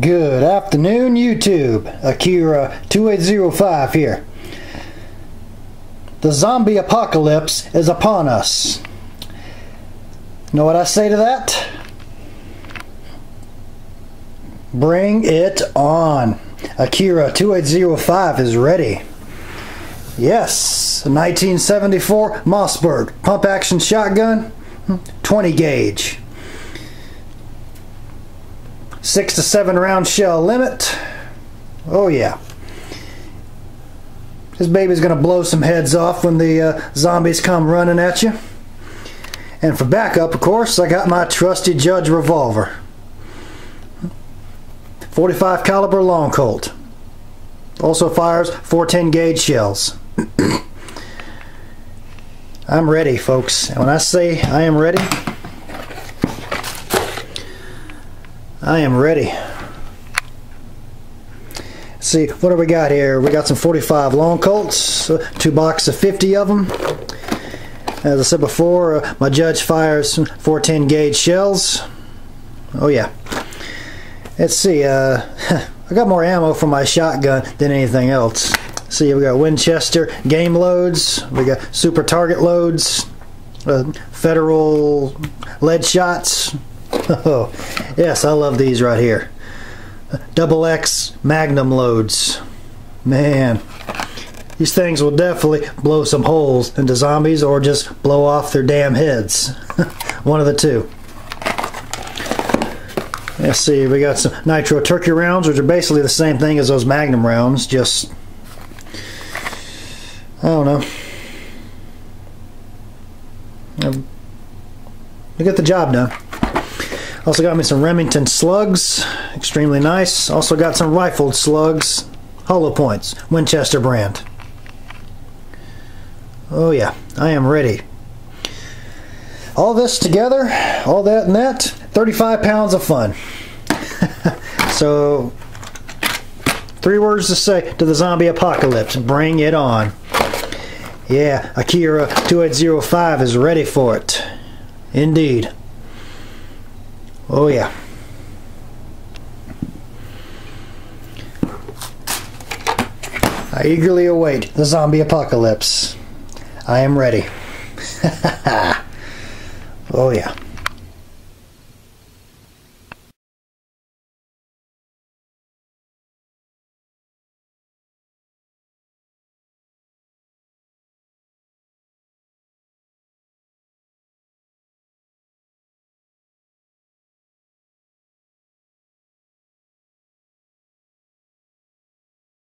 Good afternoon, YouTube. Akira 2805 here. The zombie apocalypse is upon us. Know what I say to that? Bring it on. Akira 2805 is ready. Yes, 1974 Mossberg pump action shotgun, hmm, 20 gauge. Six to seven round shell limit. Oh, yeah. This baby's to blow some heads off when the uh, zombies come running at you. And for backup, of course, I got my trusty Judge revolver. 45 caliber long Colt. Also fires 410 gauge shells. I'm ready, folks. And when I say I am ready, I am ready. See, what do we got here? We got some 45 long Colts, uh, two boxes of 50 of them. As I said before, uh, my judge fires 410 gauge shells. Oh yeah. Let's see, uh, I got more ammo for my shotgun than anything else. See, we got Winchester game loads, we got super target loads, uh, federal lead shots. Oh, yes, I love these right here. Double X Magnum loads. Man, these things will definitely blow some holes into zombies or just blow off their damn heads. One of the two. Let's see, we got some nitro turkey rounds, which are basically the same thing as those Magnum rounds, just I don't know. We get the job done. Also got me some Remington slugs, extremely nice. Also got some rifled slugs, hollow points, Winchester brand. Oh yeah, I am ready. All this together, all that and that, 35 pounds of fun. so, three words to say to the zombie apocalypse, bring it on. Yeah, Akira 2805 is ready for it. Indeed. Oh, yeah. I eagerly await the zombie apocalypse. I am ready. oh, yeah.